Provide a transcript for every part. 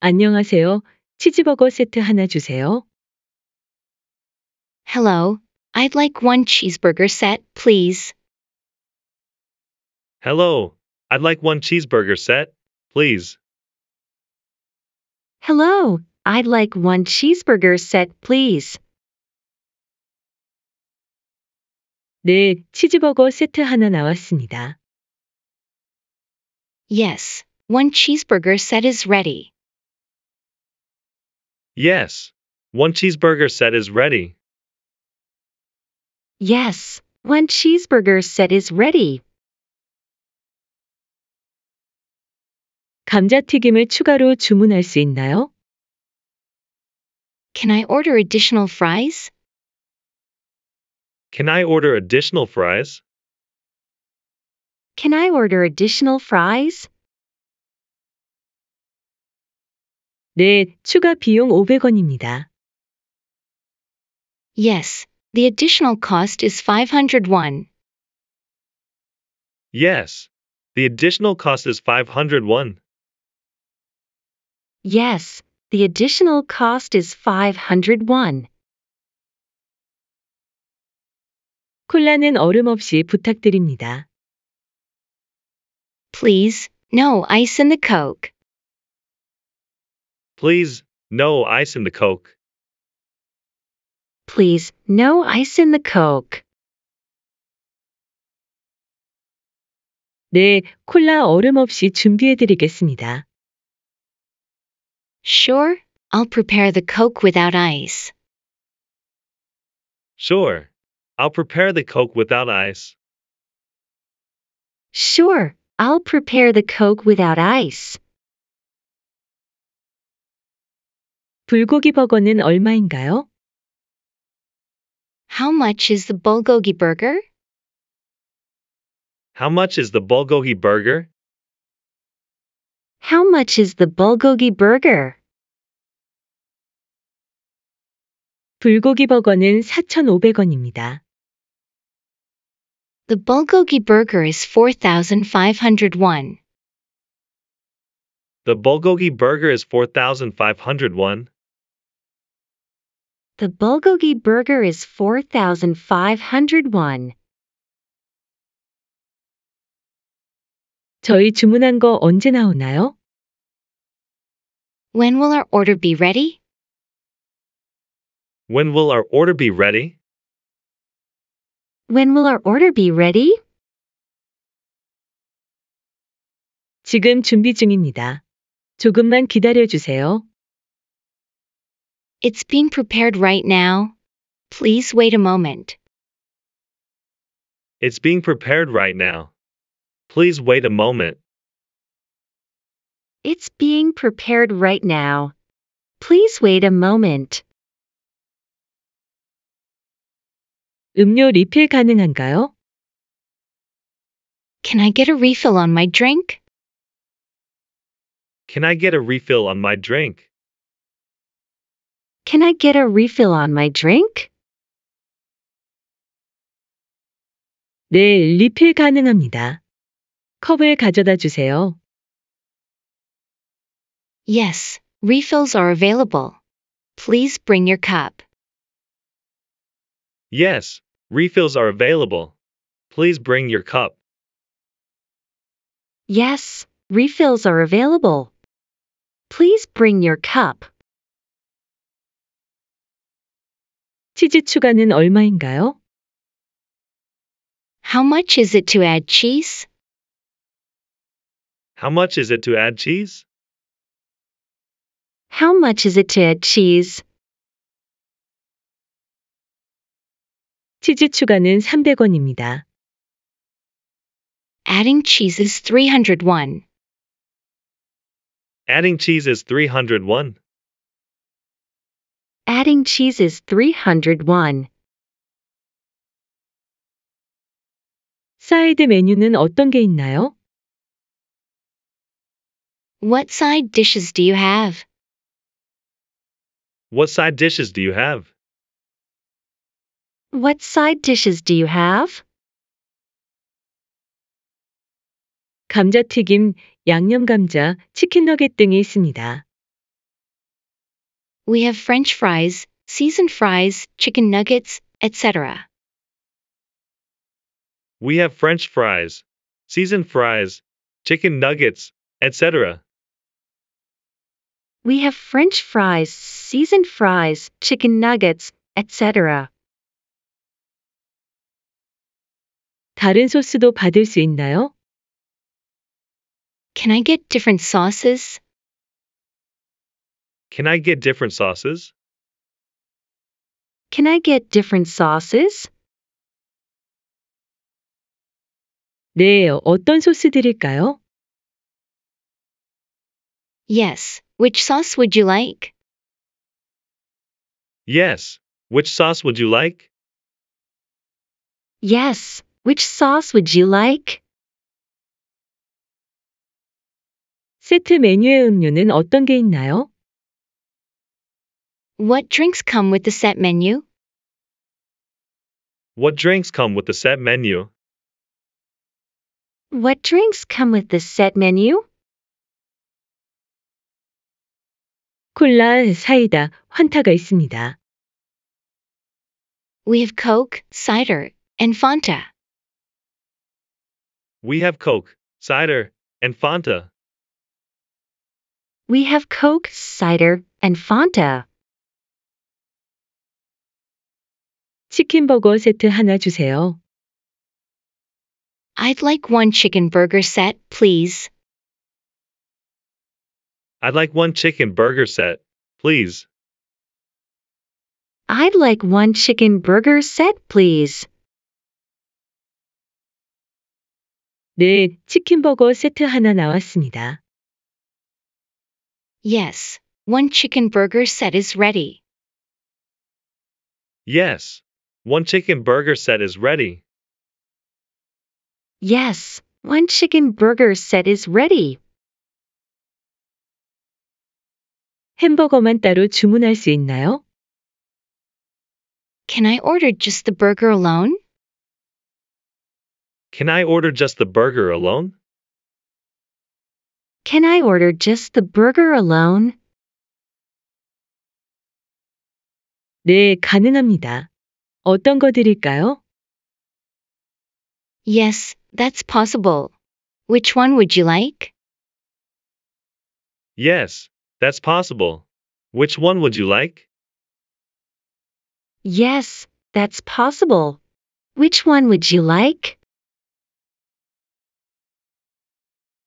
안녕하세요. 치즈버거 세트 하나 주세요. Hello, I'd like one cheeseburger set, please. Hello, I'd like one cheeseburger set, please. Hello, I'd like one cheeseburger set, please. 네, 치즈버거 세트 하나 나왔습니다. Yes, one cheeseburger set is ready. Yes, one cheeseburger set is ready. Yes, one cheeseburger set is ready. 감자튀김을 추가로 주문할 수 있나요? Can I order additional fries? Can I order additional fries? Can I order additional fries? 네, 추가 비용 500원입니다. Yes, the additional cost is 501. Yes, the additional cost is 501. Yes, the additional cost is 501. 콜라는 얼음 없이 부탁드립니다. Please, no ice in the Coke. Please, no ice in the Coke. Please, no ice in the Coke. 네, 콜라 얼음 없이 준비해 드리겠습니다. Sure, I'll prepare the Coke without ice. Sure, I'll prepare the Coke without ice. Sure, I'll prepare the Coke without ice. 불고기 버거는 얼마인가요? How much is the bulgogi burger? How much is the bulgogi burger? How much is the bulgogi burger? 불고기 버거는 4,500원입니다. The bulgogi burger is 4,501. The bulgogi burger is 4,501. The bulgogi burger is 4,501. 저희 주문한 거 언제 나오나요? When will our order be ready? When will our order be ready? When will our order be ready? 지금 준비 중입니다. 조금만 기다려 주세요. It's being prepared right now. Please wait a moment. It's being prepared right now. Please wait a moment. It's being prepared right now. Please wait a moment. 음료 리필 가능한가요? Can I get a refill on my drink? Can I get a refill on my drink? Can I get a refill on my drink? 네, 리필 가능합니다. 컵을 가져다 주세요. Yes, refills are available. Please bring your cup. Yes, refills are available. Please bring your cup. Yes, refills are available. Please bring your cup. 치즈 추가는 얼마인가요? How much is it to add cheese? How much is it to add cheese? How much is it to add cheese? 치즈 추가는 300원입니다. Adding cheese is 301. Adding cheese is 301. Adding cheese is 301. 사이드 메뉴는 어떤 게 있나요? What side dishes do you have? What side dishes do you have? What side dishes do you have? 감자튀김, 양념 감자, 치킨 너겟 등이 있습니다. We have french fries, seasoned fries, chicken nuggets, etc. We have French fries, seasoned fries, chicken nuggets, etc. We have french fries, seasoned fries, chicken nuggets, etc. 다른 소스도 받을 수 있나요? Can I get different sauces? Can I get different sauces? Can I get different sauces? 네, 어떤 소스 드릴까요? Yes. Which sauce would you like? Yes. Which sauce would you like? Yes. Which sauce would you like? 세트 메뉴의 음료는 어떤 게 있나요? What drinks come with the set menu? What drinks come with the set menu? What drinks come with the set menu? 콜라, 사이다, 환타가 있습니다. We have Coke, cider, and Fanta. We have Coke, cider, and Fanta. We have Coke, cider, and Fanta. 치킨 버거 세트 하나 주세요. I'd like one chicken burger set, please. I'd like one chicken burger set, please. I'd like one chicken burger set, please. 네, 치킨 버거 세트 하나 나왔습니다. Yes. One chicken burger set is ready. Yes. One chicken burger set is ready. Yes, one chicken burger set is ready. 햄버거만 따로 주문할 수 있나요? Can I order just the burger alone? Can I order just the burger alone? Can I order just the burger alone? 네, 가능합니다. 어떤 거 드릴까요? Yes, that's possible. Which one would you like? Yes, that's possible. Which one would you like? Yes, that's possible. Which one would you like?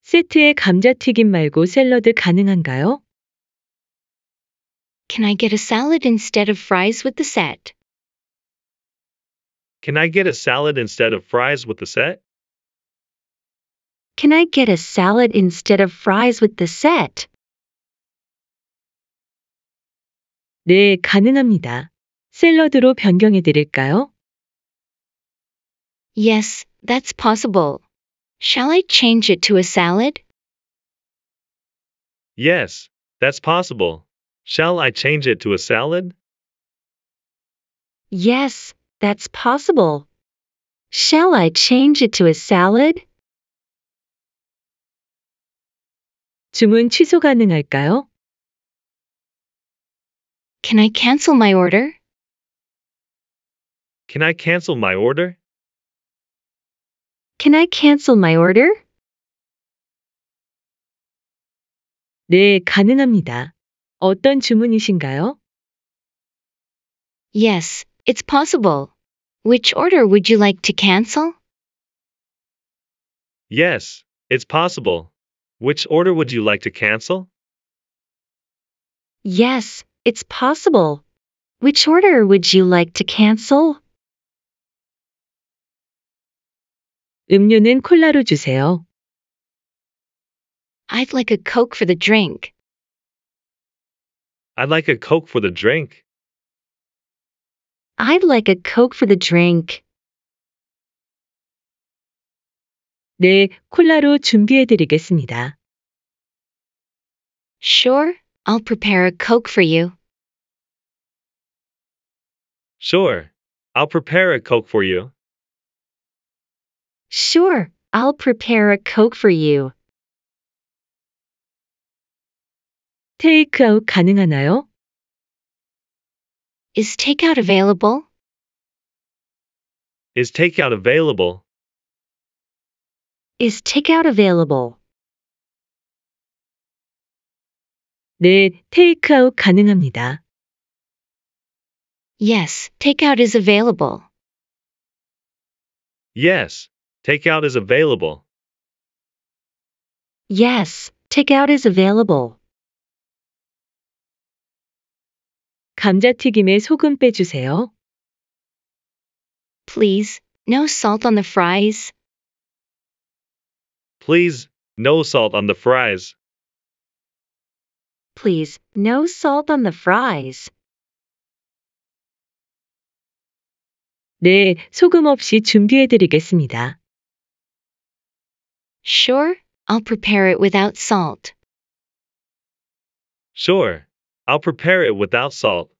세트에 감자튀김 말고 샐러드 가능한가요? Can I get a salad instead of fries with the set? Can I get a salad instead of fries with the set? Can I get a salad instead of fries with the set? 네, 가능합니다. 샐러드로 변경해 드릴까요? Yes, that's possible. Shall I change it to a salad? Yes, that's possible. Shall I change it to a salad? Yes, that's possible. Shall I change it to a salad? 주문 취소 가능할까요? Can I cancel my order? Can I cancel my order? Can I cancel my order? 네, 가능합니다. 어떤 주문이신가요? Yes, it's possible. Which order would you like to cancel? Yes, it's possible. Which order would you like to cancel? Yes, it's possible. Which order would you like to cancel? 음료는 콜라로 주세요. I'd like a Coke for the drink. I'd like a Coke for the drink. I'd like a Coke for the drink. 네, 콜라로 준비해 드리겠습니다. Sure, I'll prepare a Coke for you. Sure. I'll prepare a Coke for you. Sure, I'll prepare a Coke for you. 테이크아웃 가능하나요? Is takeout available? Is takeout available? Is takeout available? 네, 테이크아웃 가능합니다. Yes, takeout is available. Yes, takeout is available. Yes, takeout is available. 감자튀김에 소금 빼주세요. Please, no salt on the fries. Please, no salt on the fries. Please, no salt on the fries. 네, 소금 없이 준비해 드리겠습니다. Sure, I'll prepare it without salt. Sure, I'll prepare it without salt.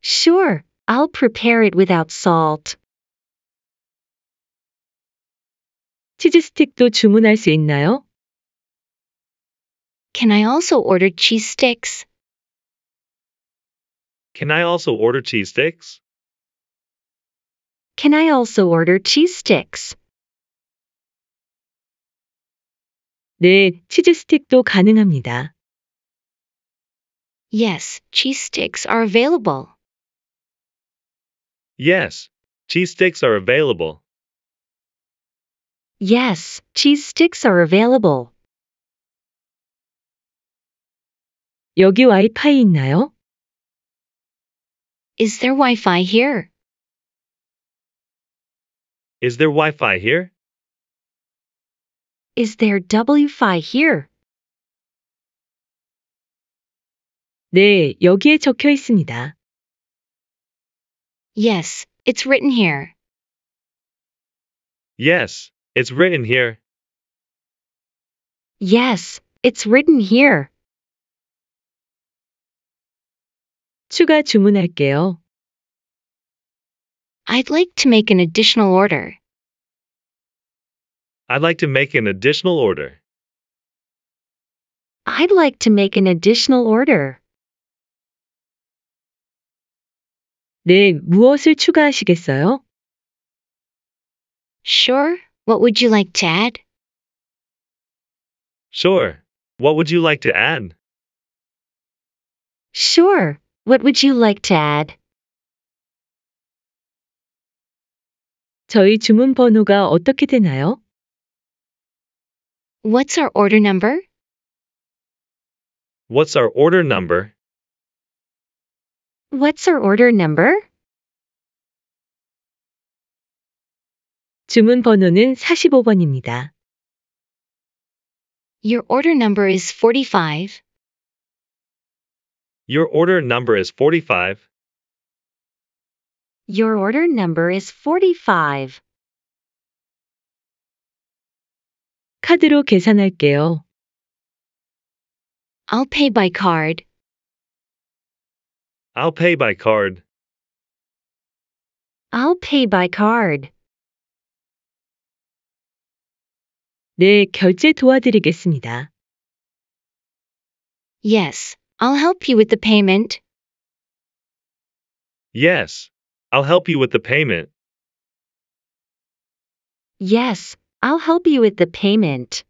Sure, I'll prepare it without salt. 치즈 스틱도 주문할 수 있나요? Can I also order cheese sticks? Can I also order cheese sticks? Can I also order cheese sticks? 네, 치즈 스틱도 가능합니다. Yes, cheese sticks are available. Yes, cheese sticks are available. Yes, cheese sticks are available. 여기 와이파이 있나요? Is there Wi Fi here? Is there Wi Fi here? Is there Wi-Fi here? 네, 여기에 적혀 있습니다. Yes, it's written here. Yes, it's written here. Yes, it's written here. 추가 주문할게요. I'd like to make an additional order. I'd like to make an additional order. I'd like to make an additional order. 네, 무엇을 추가하시겠어요? Sure, what would you like to add? Sure. What would you like to add? Sure, what would you like to add? 저희 주문 번호가 어떻게 되나요? What's our order number? What's our order number? What's our order number? 주문 번호는 45번입니다. Your order number is 45. Your order number is 45. Your order number is 45. 카드로 계산할게요. I'll pay by card. I'll pay by card. I'll pay by card. 네, 결제 도와드리겠습니다. Yes, I'll help you with the payment. Yes, I'll help you with the payment. Yes, I'll help you with the payment.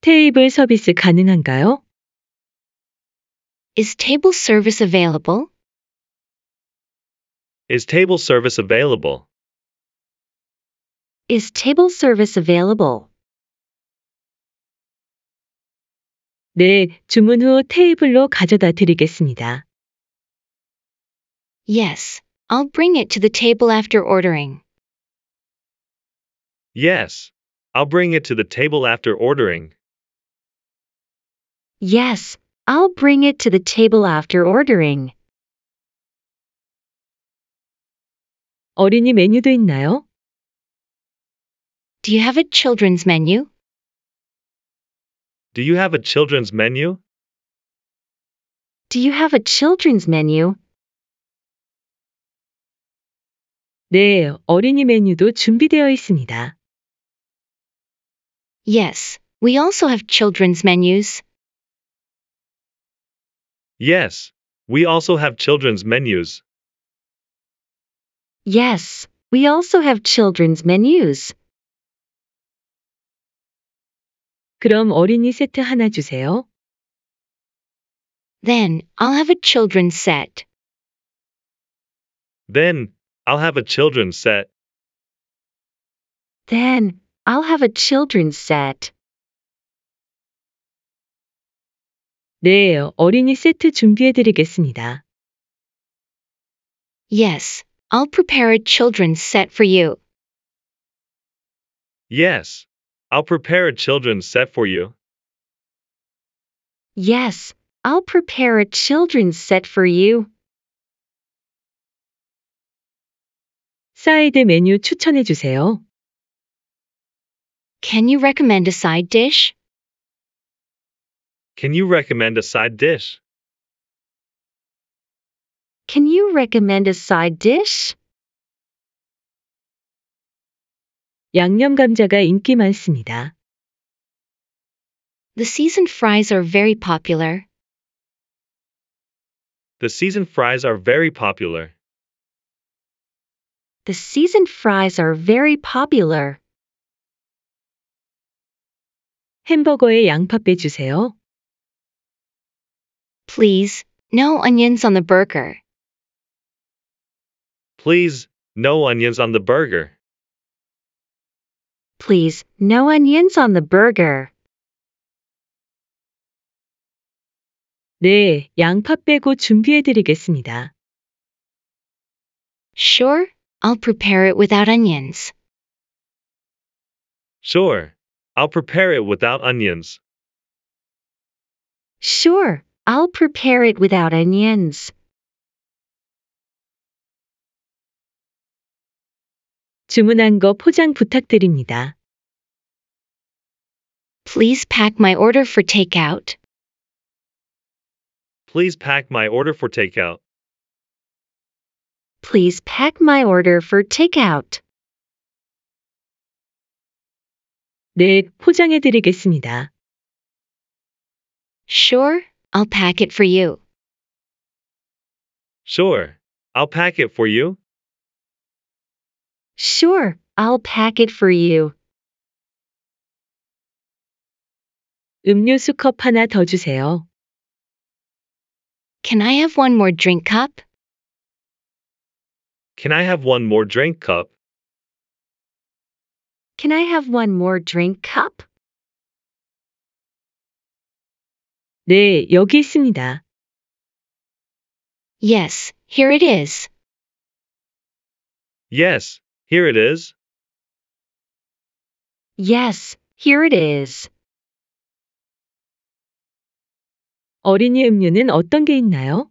테이블 서비스 가능한가요? Is table service available? Is table service available? Is table service available? 네, 주문 후 테이블로 가져다 드리겠습니다. Yes, I'll bring it to the table after ordering. Yes, I'll bring it to the table after ordering. Yes, I'll bring it to the table after ordering. 어린이 메뉴도 있나요? Do you have a children's menu? Do you have a children's menu? Do you have a children's menu? 네, 어린이 메뉴도 준비되어 있습니다. Yes, we also have children's menus. Yes. We also have children's menus. Yes, we also have children's menus. 그럼 어린이 세트 하나 주세요. Then, I'll have a children's set. Then, I'll have a children's set. Then, I'll have a children's set. 네, 어린이 세트 준비해 드리겠습니다. Yes, I'll prepare a children's set for you. Yes. I'll prepare a children's set for you. Yes, I'll prepare a children's set for you. 사이드 메뉴 추천해 주세요. Can you recommend a side dish? Can you recommend a side dish? Can you recommend a side dish? 양념 감자가 인기 많습니다. The seasoned fries are very popular. The seasoned fries are very popular. The seasoned fries are very popular. 햄버거에 양파 빼주세요. Please, no onions on the burger. Please, no onions on the burger. Please, no onions on the burger. 네, 양파 빼고 준비해 드리겠습니다. Sure, I'll prepare it without onions. Sure. I'll prepare it without onions. Sure, I'll prepare it without onions. 주문한 거 포장 부탁드립니다. Please pack my order for takeout. Please pack my order for takeout. Please pack my order for takeout. 네, 포장해 드리겠습니다. Sure, I'll pack it for you. Sure. I'll pack it for you. Sure, I'll pack it for you. 음료수 컵 하나 더 주세요. Can I have one more drink cup? Can I have one more drink cup? Can I have one more drink cup? 네, 여기 있습니다. Yes, here it is. Yes. Here it is. Yes, here it is. 어린이 음료는 어떤 게 있나요?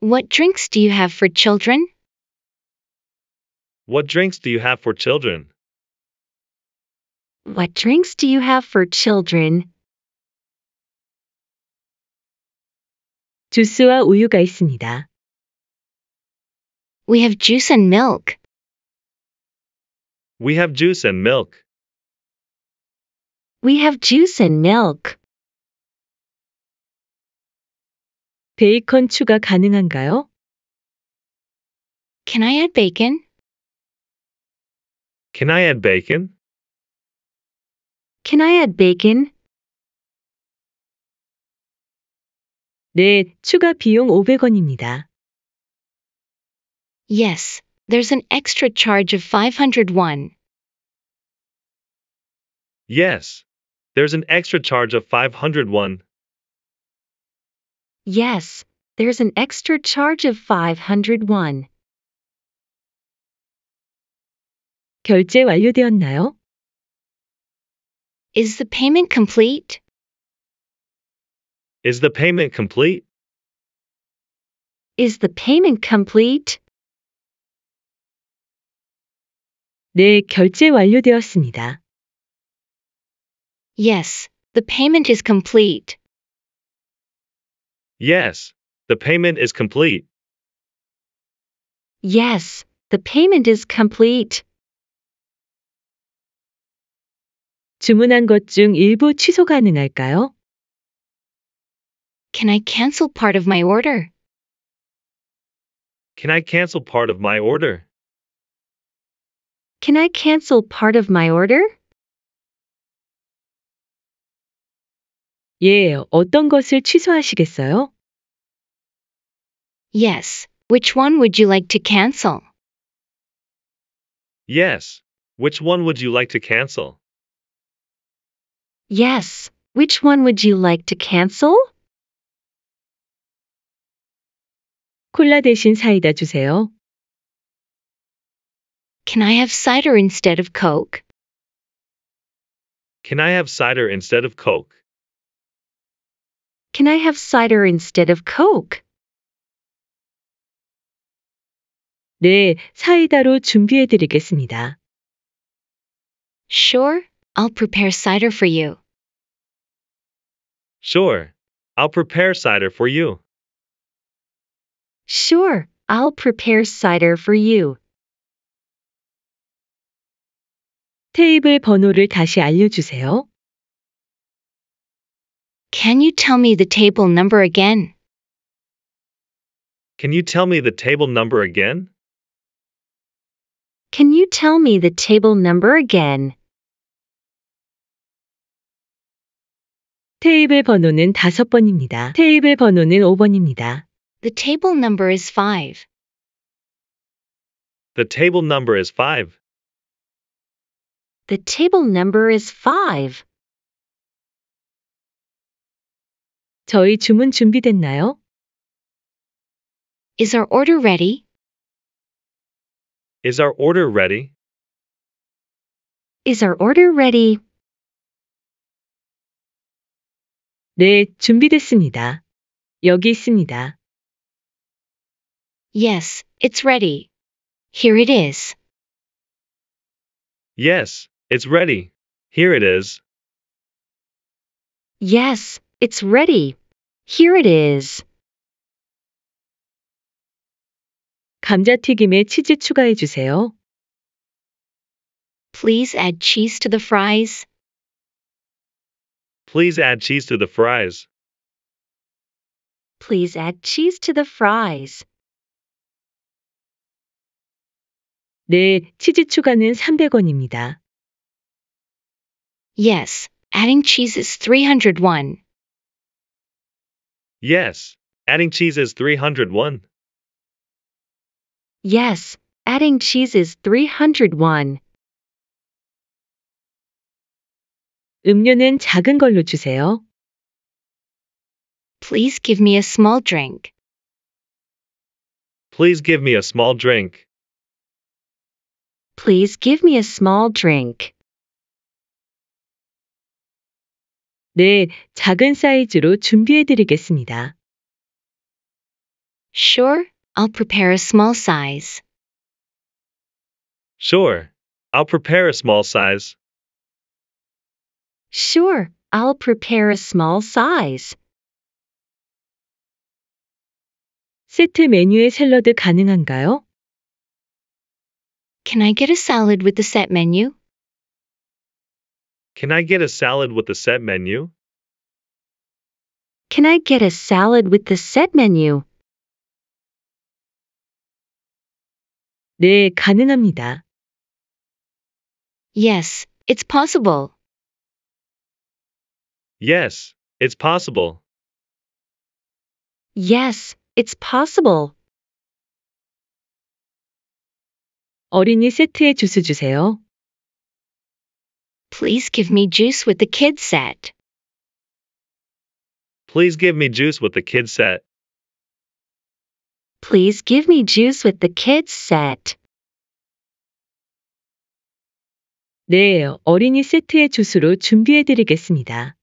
What drinks do you have for children? What drinks do you have for children? What drinks do you have for children? 주스와 우유가 있습니다. We have juice and milk. We have juice and milk. We have juice and milk. 베이컨 추가 가능한가요? Can I add bacon? Can I add bacon? Can I add bacon? 네, 추가 비용 500원입니다. Yes, there's an extra charge of 501. Yes. There's an extra charge of 501. Yes, there's an extra charge of 501. 결제 완료되었나요? Is the payment complete? Is the payment complete? Is the payment complete? 네, 결제 완료되었습니다. Yes, the payment is complete. Yes. The payment is complete. Yes, the payment is complete. 주문한 것 중 일부 취소 가능할까요? Can I cancel part of my order? Can I cancel part of my order? Can I cancel part of my order? 예, 어떤 것을 취소하시겠어요? Yes. Which one would you like to cancel? Yes. Which one would you like to cancel? Yes. Which one would you like to cancel? 콜라 대신 사이다 주세요. Can I have cider instead of Coke? Can I have cider instead of Coke? Can I have cider instead of Coke? 네, 사이다로 준비해 드리겠습니다. Sure. I'll prepare cider for you. Sure. I'll prepare cider for you. Sure, I'll prepare cider for you. 테이블 번호를 다시 알려주세요. Can you tell me the table number again? Can you tell me the table number again? Can you tell me the table number again? 테이블 번호는 다섯 번입니다. 테이블 번호는 5번입니다. The table number is 5. The table number is 5. The table number is 5. 저희 주문 준비됐나요? Is our order ready? Is our order ready? Is our order ready? 네, 준비됐습니다. 여기 있습니다. Yes, it's ready. Here it is. Yes, it's ready. Here it is. Yes, it's ready. Here it is. 감자튀김에 치즈 추가해 주세요. Please add cheese to the fries. Please add cheese to the fries. Please add cheese to the fries. 네, 치즈 추가는 300원입니다. Yes, adding cheese is 301. Yes, adding cheese is 301. Yes, adding cheese is 301. 음료는 작은 걸로 주세요. Please give me a small drink. Please give me a small drink. Please give me a small drink. 네, 작은 사이즈로 준비해 드리겠습니다. Sure, I'll prepare a small size. Sure. I'll prepare a small size. Sure, I'll prepare a small size. 세트 메뉴에 샐러드 가능한가요? Can I get a salad with the set menu? Can I get a salad with the set menu? Can I get a salad with the set menu? 네, 가능합니다. Yes, it's possible. Yes, it's possible. Yes, it's possible. 어린이 세트에 주스 주세요. Please give me juice with the kids set. Please give me juice with the kids set. Please give me juice with the kids set. 네, 어린이 세트의 주스로 준비해 드리겠습니다.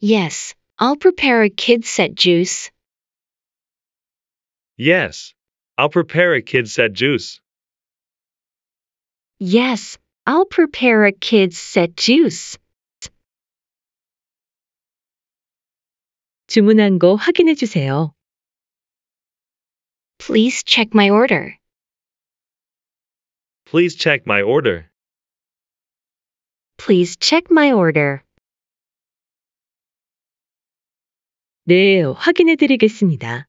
Yes, I'll prepare a kids set juice. Yes, I'll prepare a kids set juice. Yes, I'll prepare a kids set juice. 주문한 거 확인해 주세요. Please check my order. Please check my order. Please check my order. 네, 확인해 드리겠습니다.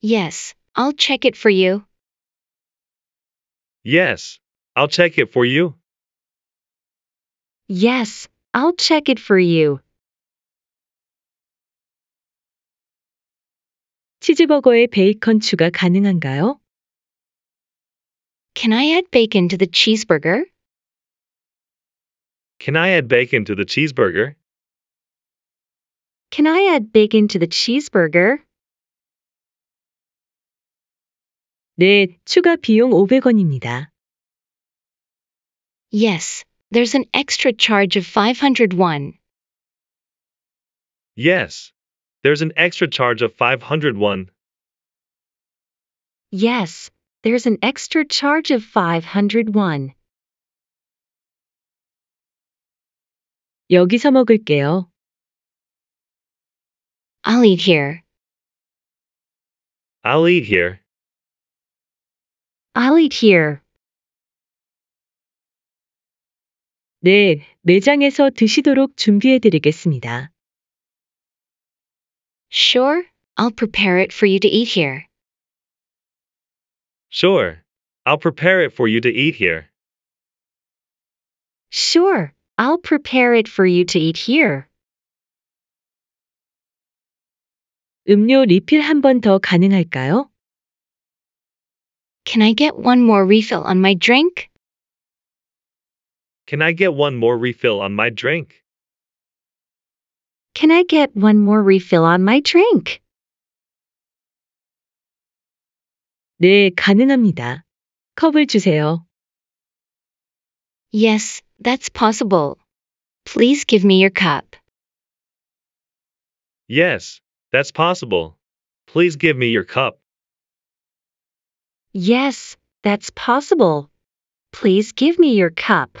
Yes, I'll check it for you. Yes, I'll check it for you. Yes, I'll check it for you. 치즈버거에 베이컨 추가 가능한가요? Can I add bacon to the cheeseburger? Can I add bacon to the cheeseburger? Can I add bacon to the cheeseburger? 네, 추가 비용 500원입니다. Yes, there's an extra charge of 501. Yes. There's an extra charge of 501. Yes, there's an extra charge of 501. 여기서 먹을게요. I'll eat here. I'll eat here. I'll eat here. 네, 매장에서 드시도록 준비해 드리겠습니다. Sure, I'll prepare it for you to eat here. Sure. I'll prepare it for you to eat here. Sure, I'll prepare it for you to eat here. 음료 리필 한 번 더 가능할까요? Can I get one more refill on my drink? Can I get one more refill on my drink? Can I get one more refill on my drink? 네, 가능합니다. 컵을 주세요. Yes, that's possible. Please give me your cup. Yes, that's possible. Please give me your cup. Yes, that's possible. Please give me your cup.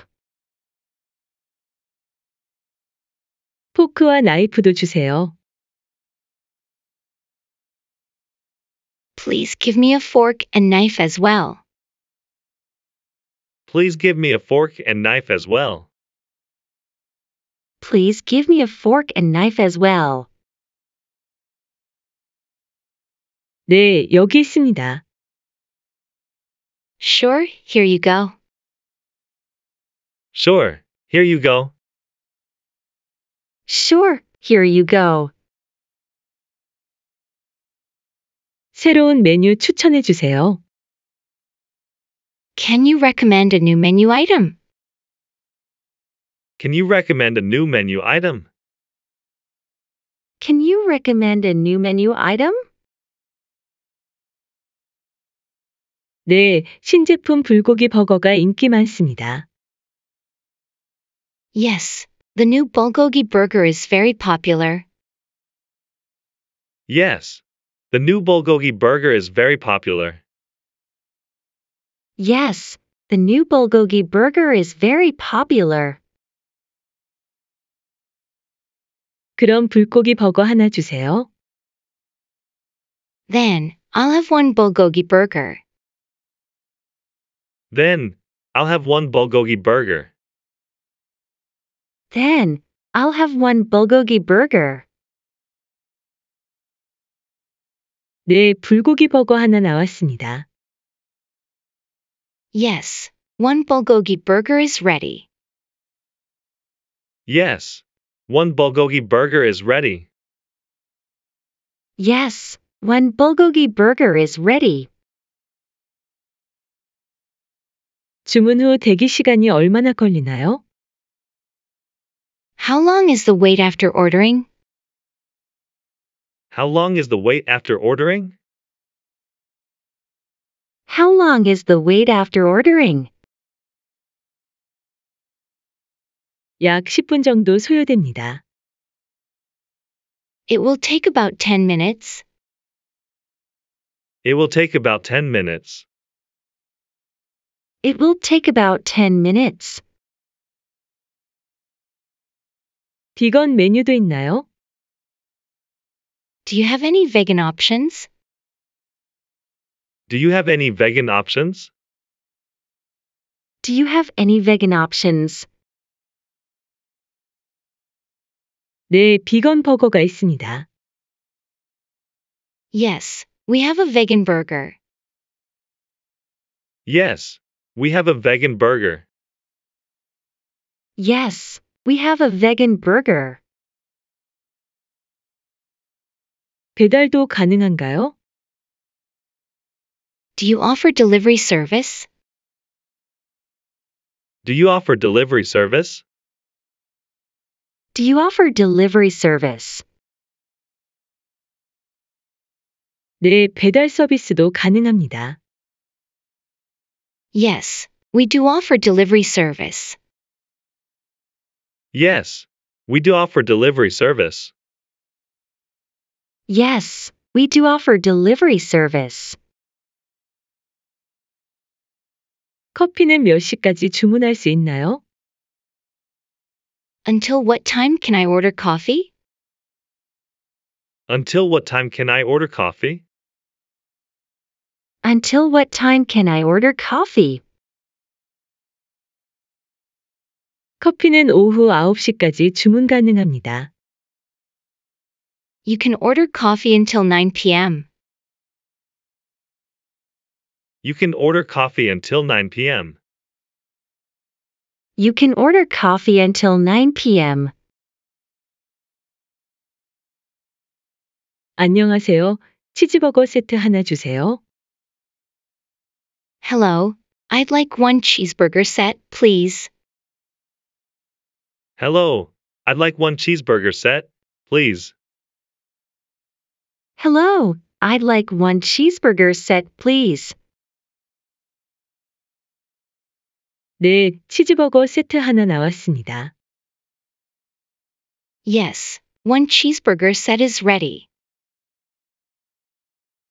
포크와 나이프도 주세요. Please give me a fork and knife as well. Please give me a fork and knife as well. Please give me a fork and knife as well. 네, 여기 있습니다. Sure, here you go. Sure. Here you go. Sure, here you go. 새로운 메뉴 추천해 주세요. Can you recommend a new menu item? Can you recommend a new menu item? Can you recommend a new menu item? 네, 신제품 불고기 버거가 인기 많습니다. Yes, the new bulgogi burger is very popular. Yes. The new bulgogi burger is very popular. Yes, the new bulgogi burger is very popular. 그럼 불고기 버거 하나 주세요. Then, I'll have one bulgogi burger. Then, I'll have one bulgogi burger. Then, I'll have one bulgogi burger. 네, 불고기 버거 하나 나왔습니다. Yes, one bulgogi burger is ready. Yes. One bulgogi burger is ready. Yes, one bulgogi burger is ready. 주문 후 대기 시간이 얼마나 걸리나요? How long is the wait after ordering? How long is the wait after ordering? How long is the wait after ordering? 약 10분 정도 소요됩니다. It will take about 10 minutes. It will take about 10 minutes. It will take about 10 minutes. 비건 메뉴도 있나요? Do you have any vegan options? Do you have any vegan options? Do you have any vegan options? 네, 비건 버거가 있습니다. Yes, we have a vegan burger. Yes, we have a vegan burger. Yes, we have a vegan burger. 배달도 가능한가요? Do you offer delivery service? Do you offer delivery service? Do you offer delivery service? 네, 배달 서비스도 가능합니다. Yes, we do offer delivery service. Yes, we do offer delivery service. Yes, we do offer delivery service. 커피는 몇 시까지 주문할 수 있나요? Until what time can I order coffee? Until what time can I order coffee? Until what time can I order coffee? 커피는 오후 9시까지 주문 가능합니다. You can order coffee until 9 p.m. You can order coffee until 9 p.m. You can order coffee until 9 p.m. 안녕하세요. 치즈버거 세트 하나 주세요. Hello, I'd like one cheeseburger set, please. Hello, I'd like one cheeseburger set, please. Hello, I'd like one cheeseburger set, please. 네, 치즈버거 세트 하나 나왔습니다. Yes, one cheeseburger set is ready.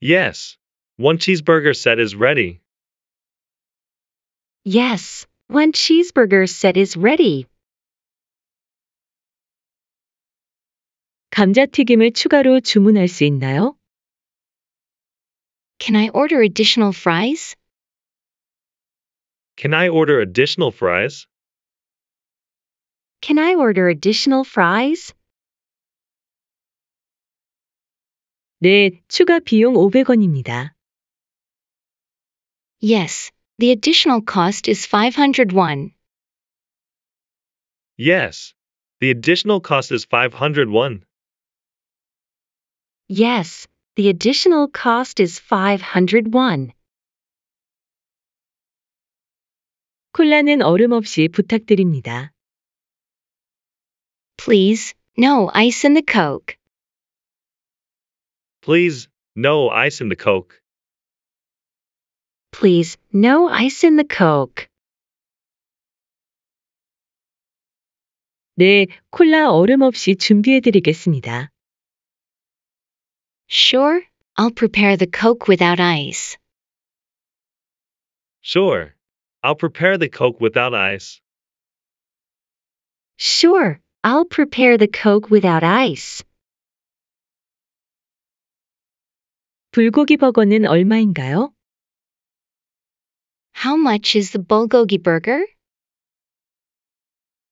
Yes, one cheeseburger set is ready. Yes, one cheeseburger set is ready. 감자튀김을 추가로 주문할 수 있나요? Can I order additional fries? Can I order additional fries? Can I order additional fries? 네, 추가 비용 500원입니다. Yes, the additional cost is 501. Yes, the additional cost is 501. Yes, the additional cost is 501. 콜라는 얼음 없이 부탁드립니다. Please, no ice in the Coke. Please, no ice in the Coke. Please, no ice in the Coke. 네, 콜라 얼음 없이 준비해 드리겠습니다. Sure, I'll prepare the Coke without ice. Sure, I'll prepare the Coke without ice. Sure, I'll prepare the Coke without ice. 불고기 버거는 얼마인가요? How much is the bulgogi burger?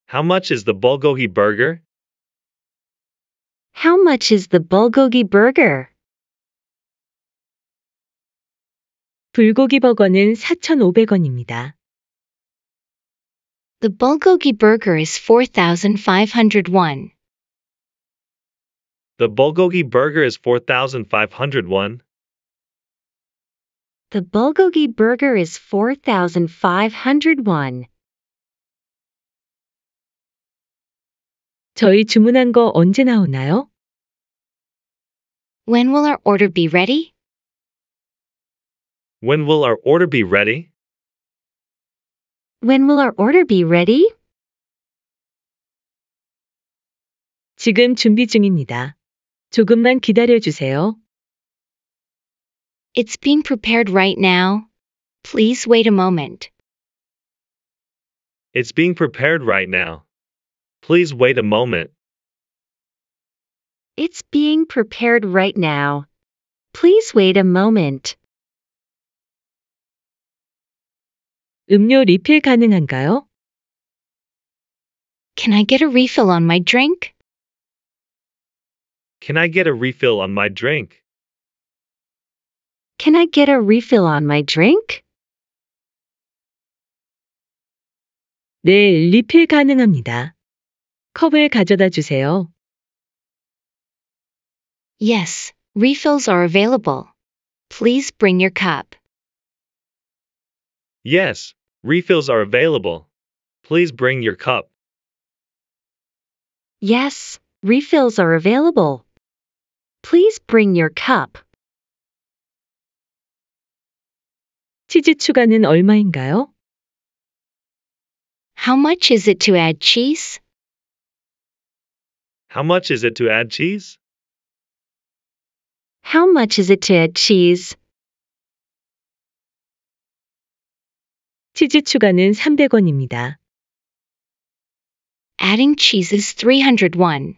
How much is the bulgogi burger? How much is the bulgogi burger? 불고기 버거는 4,500원입니다. The bulgogi burger is 4,501. The bulgogi burger is 4,501. The bulgogi burger is 4,501. 저희 주문한 거 언제 나오나요? When will our order be ready? When will our order be ready? When will our order be ready? 지금 준비 중입니다. 조금만 기다려 주세요. It's being prepared right now. Please wait a moment. It's being prepared right now. Please wait a moment. It's being prepared right now. Please wait a moment. 음료 리필 가능한가요? Can I get a refill on my drink? Can I get a refill on my drink? Can I get a refill on my drink? 네, 리필 가능합니다. 컵을 가져다 주세요. Yes, refills are available. Please bring your cup. Yes, refills are available. Please bring your cup. Yes, refills are available. Please bring your cup. 치즈 추가는 얼마인가요? How much is it to add cheese? How much is it to add cheese? How much is it to add cheese? 치즈 추가는 300원입니다. Adding cheese is 301.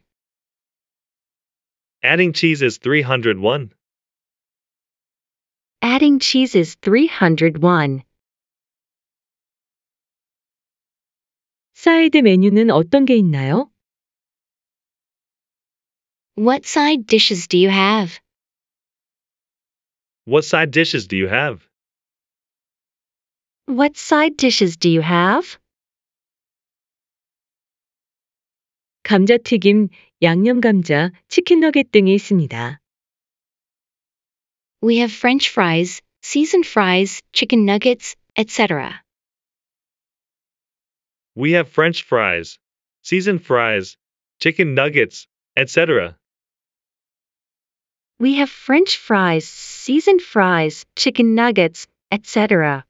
Adding cheese is 301. Adding cheese is 301. 사이드 메뉴는 어떤 게 있나요? What side dishes do you have? What side dishes do you have? What side dishes do you have? 감자튀김, 양념 감자, 치킨 너겟 등이 있습니다. We have french fries, seasoned fries, chicken nuggets, etc. We have french fries, seasoned fries, chicken nuggets, etc. We have french fries, seasoned fries, chicken nuggets, etc.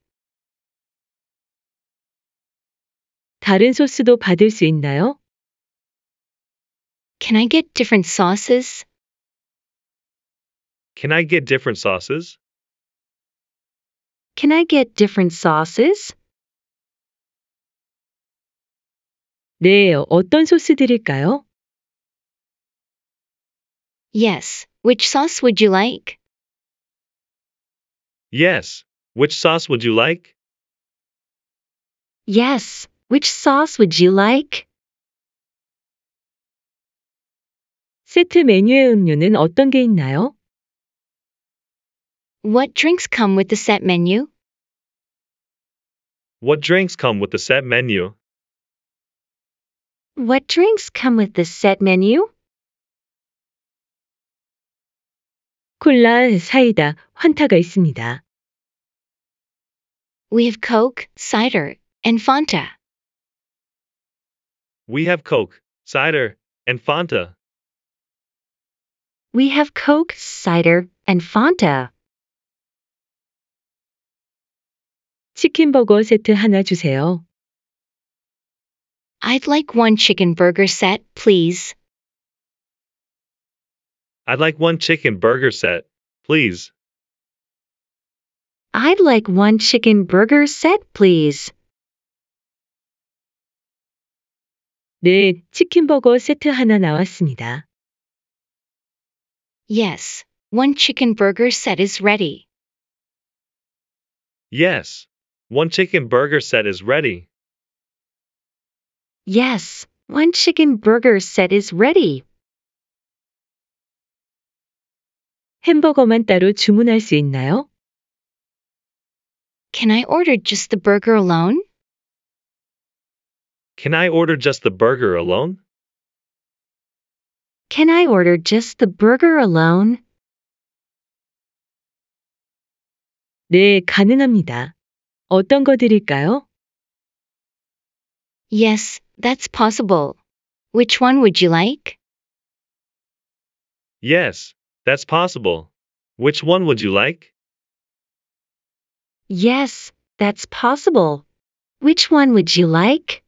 다른 소스도 받을 수 있나요? Can I get different sauces? Can I get different sauces? Can I get different sauces? 네, 어떤 소스 드릴까요? Yes. Which sauce would you like? Yes. Which sauce would you like? Yes. Which sauce would you like? 세트 메뉴의 음료는 어떤 게 있나요? What drinks come with the set menu? What drinks come with the set menu? What drinks come with the set menu? 콜라, 사이다, 환타가 있습니다. We have Coke, cider, and Fanta. We have Coke, cider, and Fanta. We have Coke, cider, and Fanta. 치킨 버거 세트 하나 주세요. I'd like one chicken burger set, please. I'd like one chicken burger set, please. I'd like one chicken burger set, please. 네, 치킨 버거 세트 하나 나왔습니다. Yes. One chicken burger set is ready. Yes. One chicken burger set is ready. Yes, one chicken burger set is ready. 햄버거만 따로 주문할 수 있나요? Can I order just the burger alone? Can I order just the burger alone? Can I order just the burger alone? 네, 가능합니다. 어떤 거 드릴까요? Yes, that's possible. Which one would you like? Yes, that's possible. Which one would you like? Yes, that's possible. Which one would you like?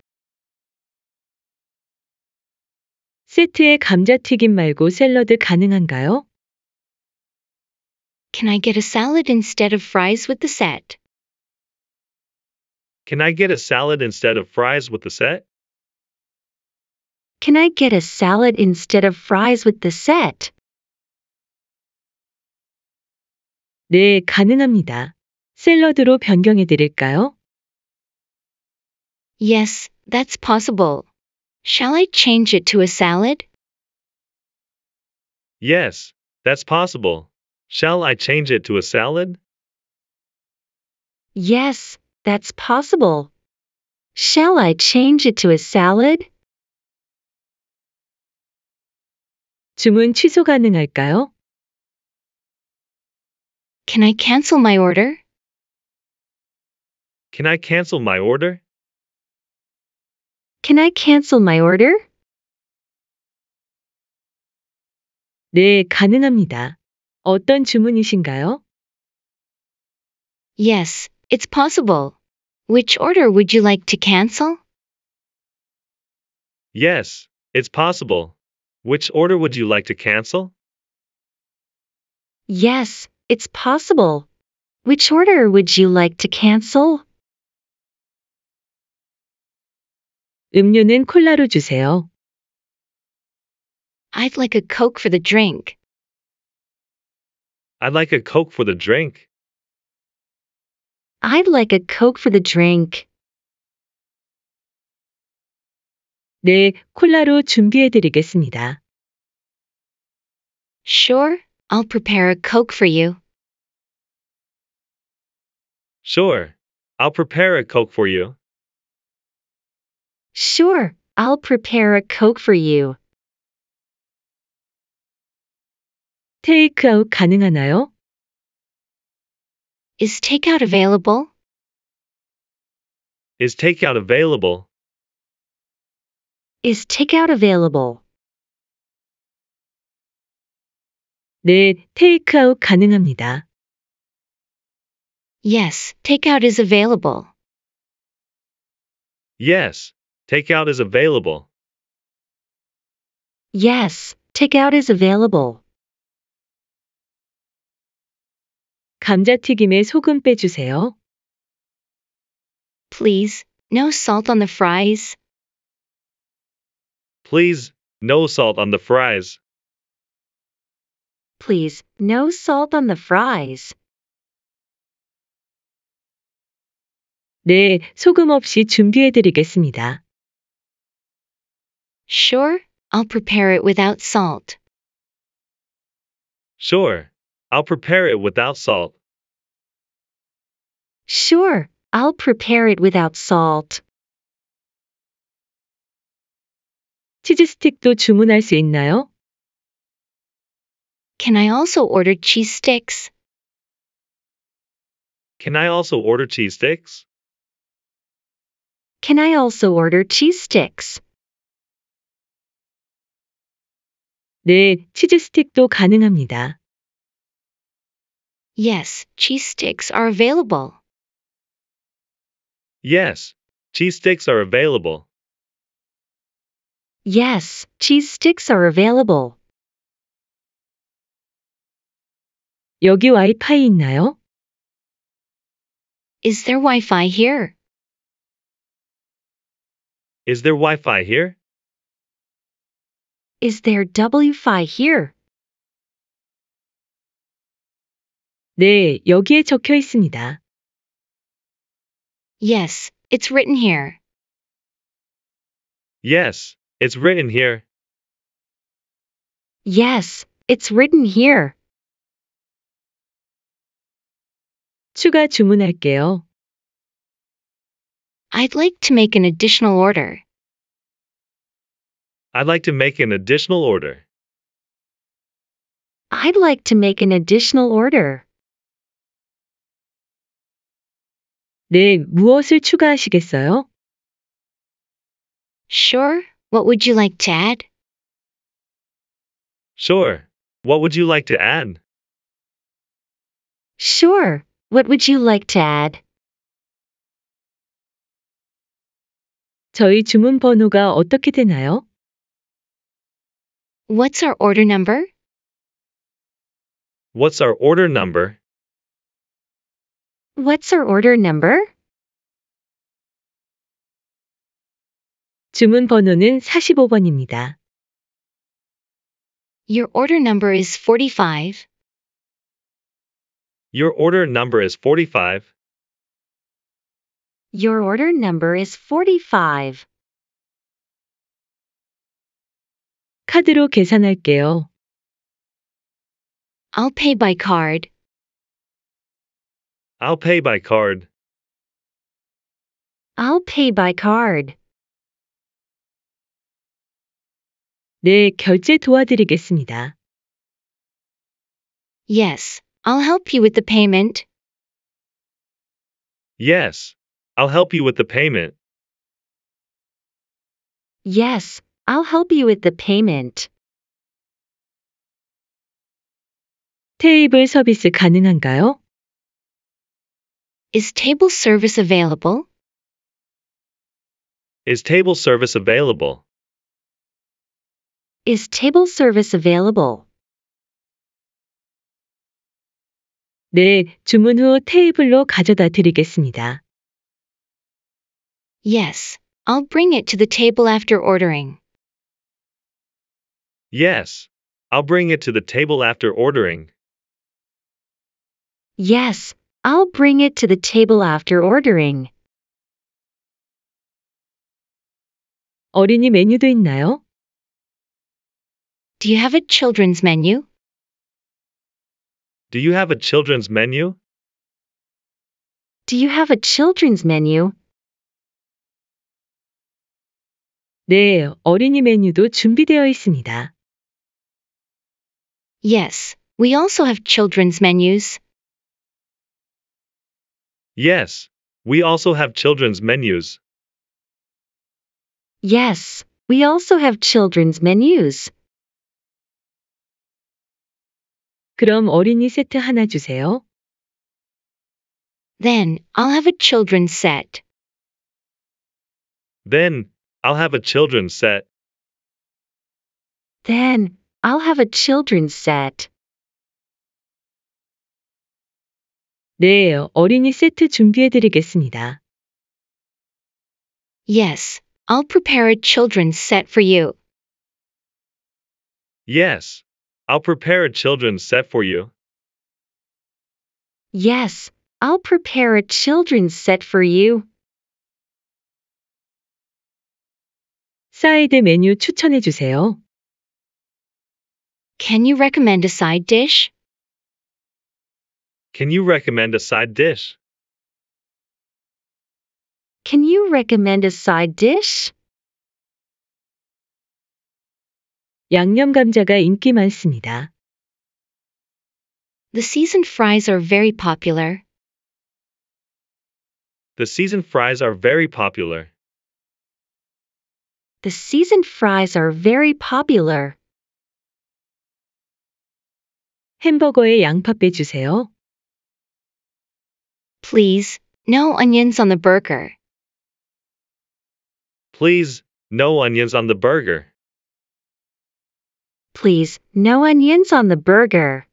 세트에 감자튀김 말고 샐러드 가능한가요? Can I get a salad instead of fries with the set? Can I get a salad instead of fries with the set? Can I get a salad instead of fries with the set? 네, 가능합니다. 샐러드로 변경해 드릴까요? Yes, that's possible. Shall I change it to a salad? Yes, that's possible. Shall I change it to a salad? Yes, that's possible. Shall I change it to a salad? 주문 취소 가능할까요? Can I cancel my order? Can I cancel my order? Can I cancel my order? 네, 가능합니다. 어떤 주문이신가요? Yes, it's possible. Which order would you like to cancel? Yes, it's possible. Which order would you like to cancel? Yes, it's possible. Which order would you like to cancel? 음료는 콜라로 주세요. I'd like a Coke for the drink. I'd like a Coke for the drink. I'd like a Coke for the drink. 네, 콜라로 준비해 드리겠습니다. Sure, I'll prepare a Coke for you. Sure. I'll prepare a Coke for you. Sure, I'll prepare a Coke for you. 테이크아웃 가능하나요? Is takeout available? Is takeout available? Is takeout available? 네, 테이크아웃 가능합니다. Yes, takeout is available. Yes. Takeout is available. Yes, takeout is available. 감자튀김에 소금 빼주세요. Please, no salt on the fries. Please, no salt on the fries. Please, no salt on the fries. 네, 소금 없이 준비해 드리겠습니다. Sure, I'll prepare it without salt. Sure. I'll prepare it without salt. Sure, I'll prepare it without salt. 치즈 스틱도 주문할 수 있나요? Can I also order cheese sticks? Can I also order cheese sticks? Can I also order cheese sticks? 네, 치즈 스틱도 가능합니다. Yes, cheese sticks are available. Yes. Cheese sticks are available. Yes, cheese sticks are available. 여기 와이파이 있나요? Is there Wi Fi here? Is there Wi Fi here? Is there Wi-Fi here? 네, 여기에 적혀 있습니다. Yes, it's written here. Yes. It's written here. Yes, it's written here. 추가 주문할게요. I'd like to make an additional order. I'd like to make an additional order. I'd like to make an additional order. 네, 무엇을 추가하시겠어요? Sure, what would you like to add? Sure. What would you like to add? Sure, what would you like to add? 저희 주문 번호가 어떻게 되나요? What's our order number? What's our order number? What's our order number? 주문 번호는 45번입니다. Your order number is 45. Your order number is 45. Your order number is 45. 카드로 계산할게요. I'll pay by card. I'll pay by card. I'll pay by card. 네, 결제 도와드리겠습니다. Yes, I'll help you with the payment. Yes. I'll help you with the payment. Yes, I'll help you with the payment. 테이블 서비스 가능한가요? Is table service available? Is table service available? Is table service available? 네, 주문 후 테이블로 가져다 드리겠습니다. Yes, I'll bring it to the table after ordering. Yes. I'll bring it to the table after ordering. Yes, I'll bring it to the table after ordering. 어린이 메뉴도 있나요? Do you have a children's menu? Do you have a children's menu? Do you have a children's menu? 네, 어린이 메뉴도 준비되어 있습니다. Yes, we also have children's menus. Yes. We also have children's menus. Yes, we also have children's menus. 그럼 어린이 세트 하나 주세요. Then, I'll have a children's set. Then, I'll have a children's set. Then, I'll have a children's set. 네, 어린이 세트 준비해 드리겠습니다. Yes, I'll prepare a children's set for you. Yes. I'll prepare a children's set for you. Yes, I'll prepare a children's set for you. 사이드 메뉴 추천해 주세요. Can you recommend a side dish? Can you recommend a side dish? Can you recommend a side dish? 양념 감자가 인기 많습니다. The seasoned fries are very popular. The seasoned fries are very popular. The seasoned fries are very popular. 햄버거에 양파 빼주세요. Please, no onions on the burger. Please, no onions on the burger. Please, no onions on the burger.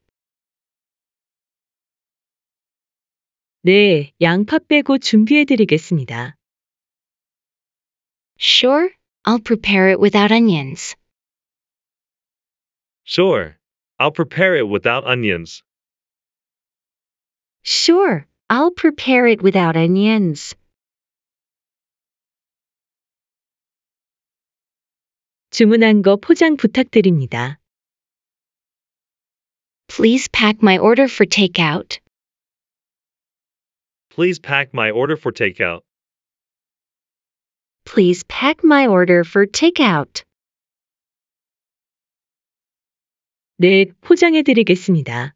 네, 양파 빼고 준비해 드리겠습니다. Sure, I'll prepare it without onions. Sure. I'll prepare it without onions. Sure, I'll prepare it without onions. 주문한 거 포장 부탁드립니다. Please pack my order for takeout. Please pack my order for takeout. Please pack my order for takeout. 네, 포장해 드리겠습니다.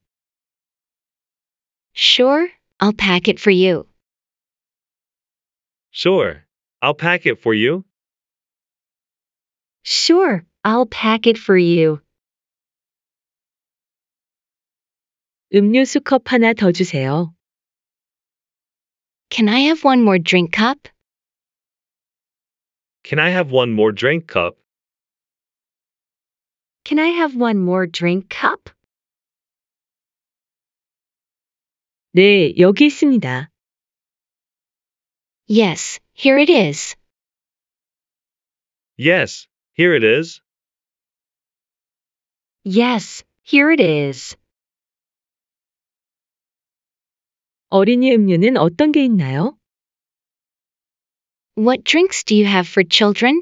Sure, I'll pack it for you. Sure. I'll pack it for you. Sure, I'll pack it for you. 음료수 컵 하나 더 주세요. Can I have one more drink cup? Can I have one more drink cup? Can I have one more drink cup? 네, 여기 있습니다. Yes, here it is. Yes. Here it is. Yes, here it is. 어린이 음료는 어떤 게 있나요? What drinks do you have for children?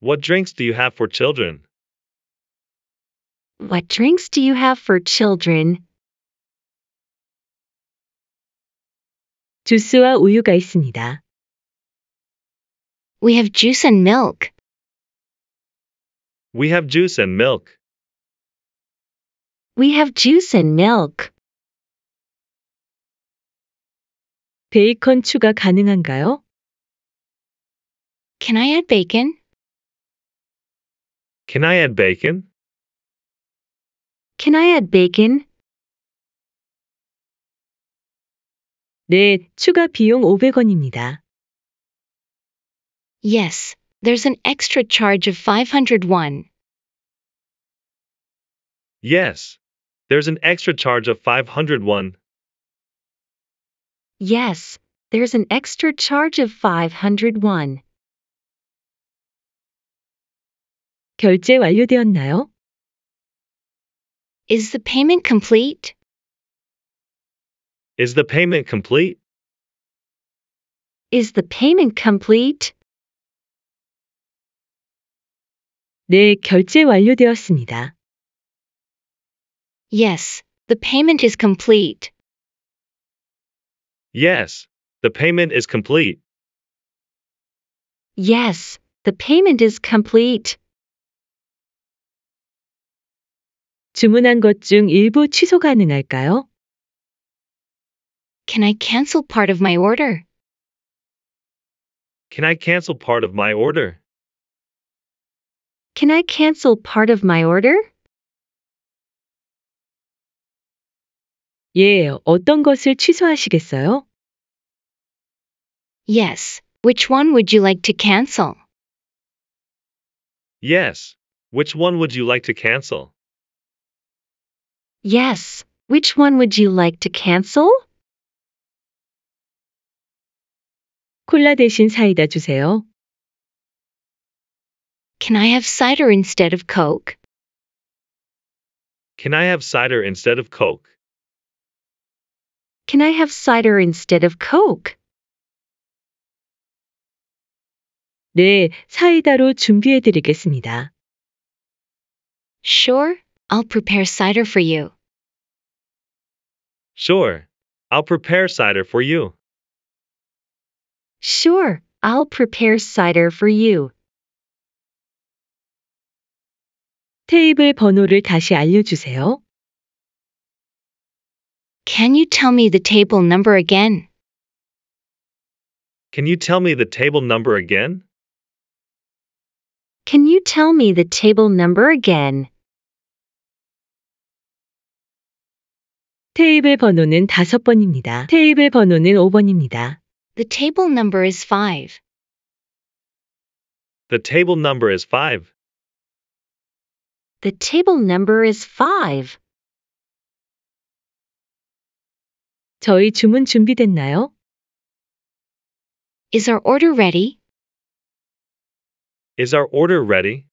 What drinks do you have for children? What drinks do you have for children? 주스와 우유가 있습니다. We have juice and milk. We have juice and milk. We have juice and milk. 베이컨 추가 가능한가요? Can I add bacon? Can I add bacon? Can I add bacon? 네, 추가 비용 500원입니다. Yes, there's an extra charge of 501. Yes. There's an extra charge of 501. Yes, there's an extra charge of 501. 결제 완료되었나요? Is the payment complete? Is the payment complete? Is the payment complete? 네, 결제 완료되었습니다. Yes, the payment is complete. Yes. The payment is complete. Yes, the payment is complete. 주문한 것 중 일부 취소 가능할까요? Can I cancel part of my order? Can I cancel part of my order? Can I cancel part of my order? 예, 어떤 것을 취소하시겠어요? Yes. Which one would you like to cancel? Yes. Which one would you like to cancel? Yes. Which one would you like to cancel? 콜라 대신 사이다 주세요. Can I have cider instead of Coke? Can I have cider instead of Coke? Can I have cider instead of Coke? 네, 사이다로 준비해 드리겠습니다. Sure, I'll prepare cider for you. Sure. I'll prepare cider for you. Sure, I'll prepare cider for you. 테이블 번호를 다시 알려주세요. Can you tell me the table number again? Can you tell me the table number again? Can you tell me the table number again? 테이블 번호는 다섯 번입니다. 테이블 번호는 5번입니다. The table number is 5. The table number is 5. The table number is 5. 저희 주문 준비됐나요? Is our order ready? Is our order ready?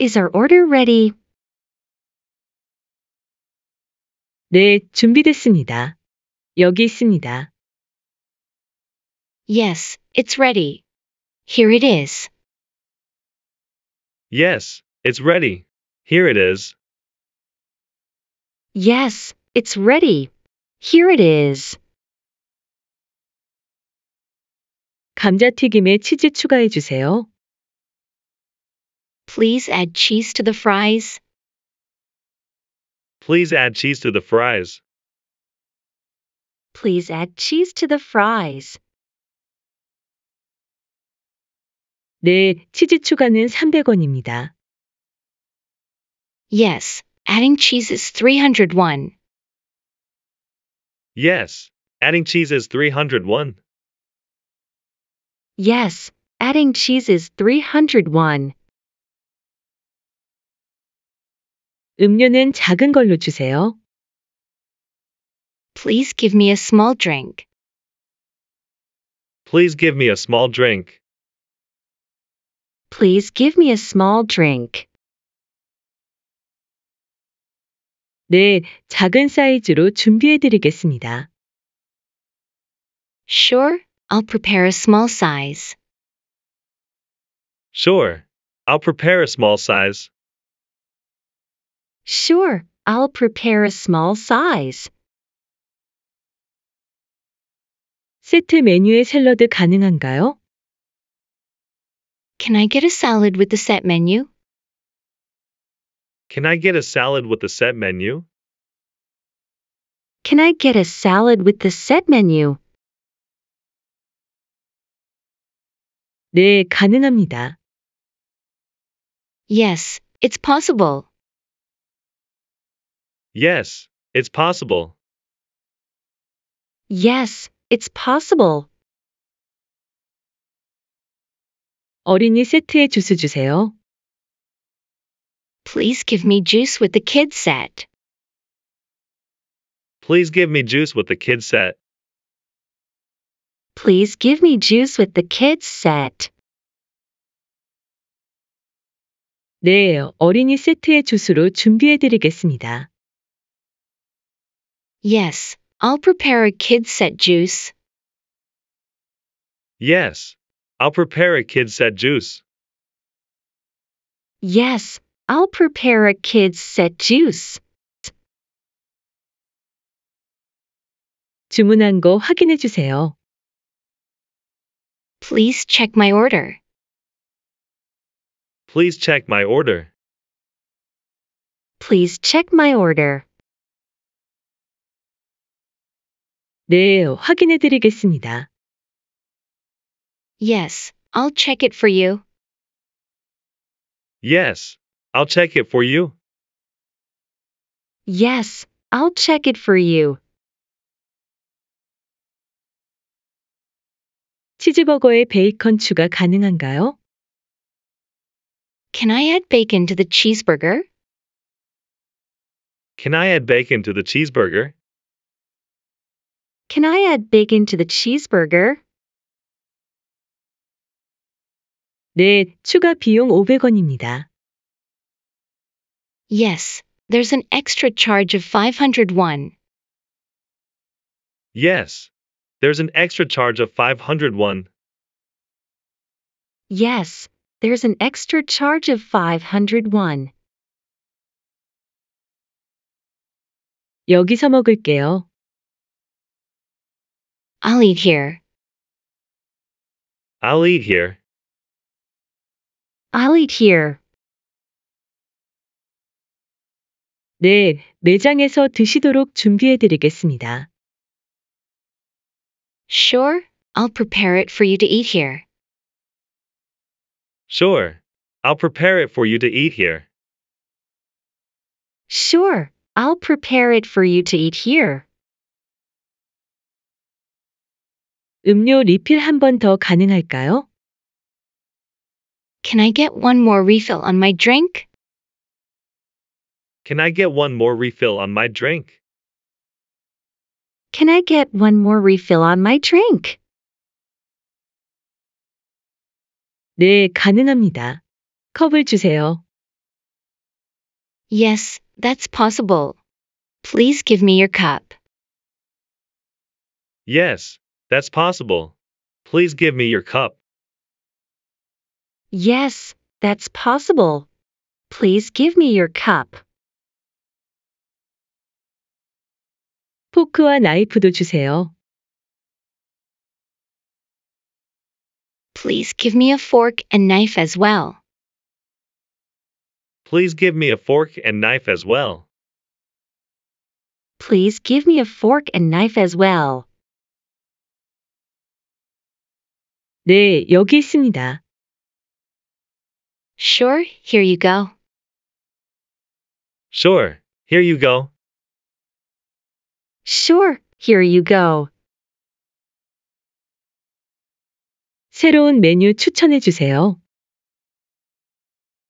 Is our order ready? 네, 준비됐습니다. 여기 있습니다. Yes, it's ready. Here it is. Yes, it's ready. Here it is. Yes, it's ready. Here it is. 감자튀김에 치즈 추가해 주세요. Please add cheese to the fries. Please add cheese to the fries. Please add cheese to the fries. 네, 치즈 추가는 300원입니다. Yes, adding cheese is 301. Yes, adding cheese is 301. Yes, adding cheese is 301. 음료는 작은 걸로 주세요. Please give me a small drink. Please give me a small drink. Please give me a small drink. 네, 작은 사이즈로 준비해 드리겠습니다. Sure, I'll prepare a small size. Sure. I'll prepare a small size. Sure, I'll prepare a small size. 세트 메뉴의 샐러드 가능한가요? Can I get a salad with the set menu? Can I get a salad with the set menu? Can I get a salad with the set menu? 네, 가능합니다. Yes, it's possible. Yes, it's possible. Yes, it's possible. 어린이 세트에 주스 주세요. Please give me juice with the kids set. Please give me juice with the kids set. Please give me juice with the kids set. 네, 어린이 세트의 주스로 준비해 드리겠습니다. Yes, I'll prepare a kids set juice. Yes, I'll prepare a kids set juice. Yes, I'll prepare a kids set juice. 주문한 거 확인해 주세요. Please check my order. Please check my order. Please check my order. 네, 확인해 드리겠습니다. Yes, I'll check it for you. Yes, I'll check it for you. Yes, I'll check it for you. 치즈버거에 베이컨 추가 가능한가요? Can I add bacon to the cheeseburger? Can I add bacon to the cheeseburger? Can I add bacon to the cheeseburger? 네, 추가 비용 500원입니다. Yes, there's an extra charge of 501. Yes. There's an extra charge of 501. Yes, there's an extra charge of 501. 여기서 먹을게요. I'll eat here. I'll eat here. I'll eat here. 네, 매장에서 드시도록 준비해 드리겠습니다. Sure, I'll prepare it for you to eat here. Sure. I'll prepare it for you to eat here. Sure, I'll prepare it for you to eat here. 음료 리필 한 번 더 가능할까요? Can I get one more refill on my drink? Can I get one more refill on my drink? Can I get one more refill on my drink? 네, 가능합니다. 컵을 주세요. Yes, that's possible. Please give me your cup. Yes, that's possible. Please give me your cup. Yes, that's possible. Please give me your cup. 포크와 나이프도 주세요. Please give me a fork and knife as well. Please give me a fork and knife as well. Please give me a fork and knife as well. 네, 여기 있습니다. Sure, here you go. Sure. Here you go. Sure, here you go. 새로운 메뉴 추천해 주세요.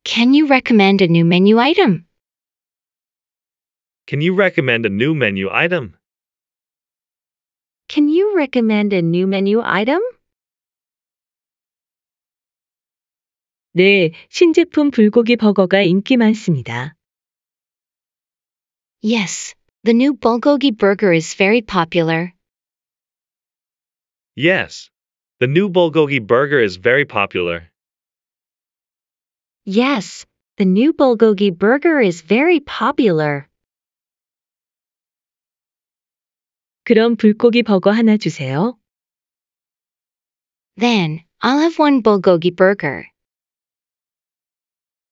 Can you recommend a new menu item? Can you recommend a new menu item? Can you recommend a new menu item? 네, 신제품 불고기 버거가 인기 많습니다. Yes, the new bulgogi burger is very popular. Yes. The new bulgogi burger is very popular. Yes, The new bulgogi burger is very popular. 그럼 불고기 버거 하나 주세요. Then, I'll have one bulgogi burger.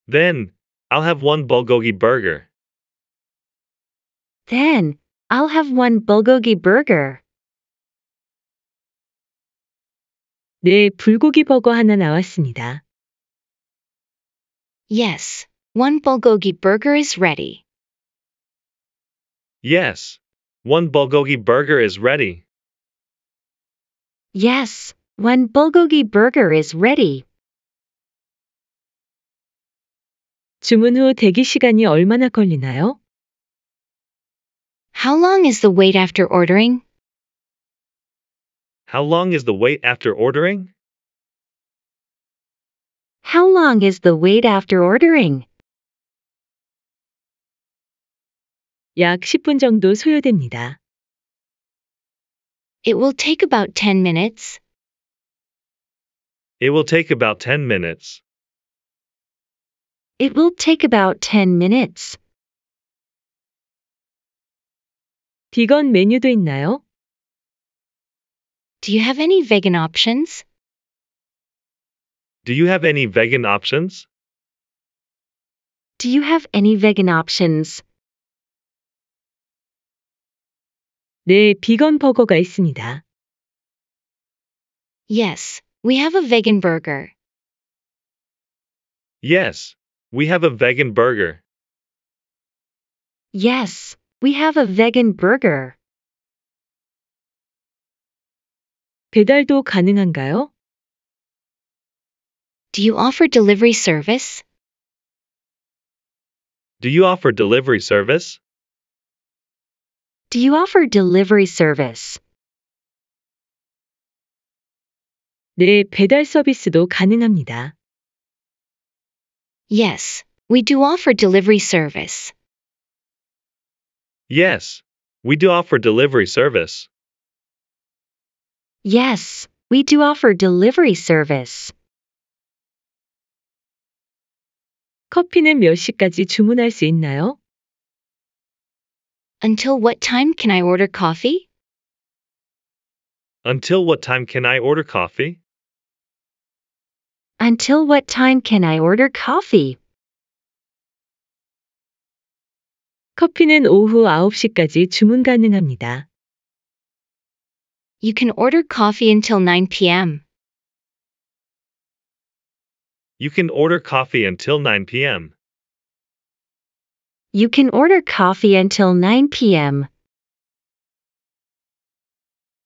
Then, I'll have one bulgogi burger. Then, I'll have one bulgogi burger. 네, 불고기 버거 하나 나왔습니다. Yes, one bulgogi burger is ready. Yes. One bulgogi burger is ready. Yes, one bulgogi burger is ready. 주문 후 대기 시간이 얼마나 걸리나요? How long is the wait after ordering? How long is the wait after ordering? How long is the wait after ordering? 약 10분 정도 소요됩니다. It will take about 10 minutes. It will take about 10 minutes. It will take about 10 minutes. 비건 메뉴도 있나요? Do you have any vegan options? Do you have any vegan options? Do you have any vegan options? 네, 비건 버거가 있습니다. Yes, we have a vegan burger. Yes. We have a vegan burger. Yes, we have a vegan burger. 배달도 가능한가요? Do you offer delivery service? Do you offer delivery service? Do you offer delivery service? 네, 배달 서비스도 가능합니다. Yes, we do offer delivery service. Yes. We do offer delivery service. Yes, we do offer delivery service. 커피는 몇 시까지 주문할 수 있나요? Until what time can I order coffee? Until what time can I order coffee? Until what time can I order coffee? 커피는 오후 9시까지 주문 가능합니다. You can order coffee until 9 p.m. You can order coffee until 9 p.m. You can order coffee until 9 p.m.